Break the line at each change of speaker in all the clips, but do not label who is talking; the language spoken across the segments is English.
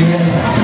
Yeah.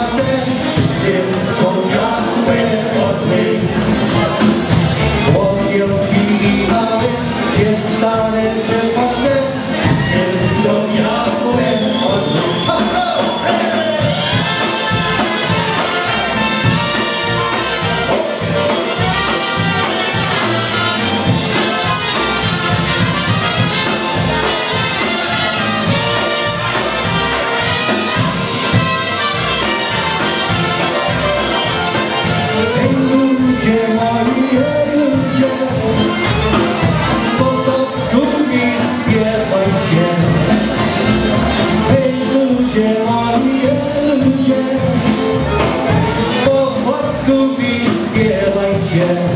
Yeah.